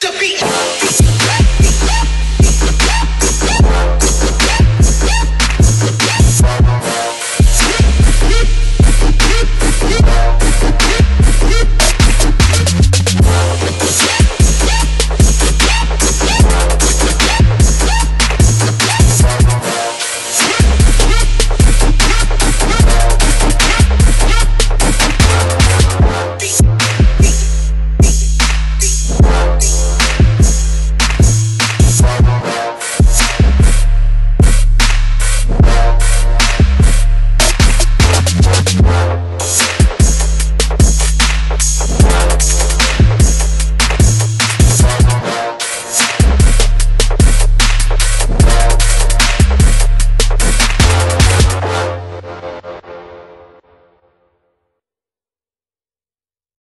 the beat.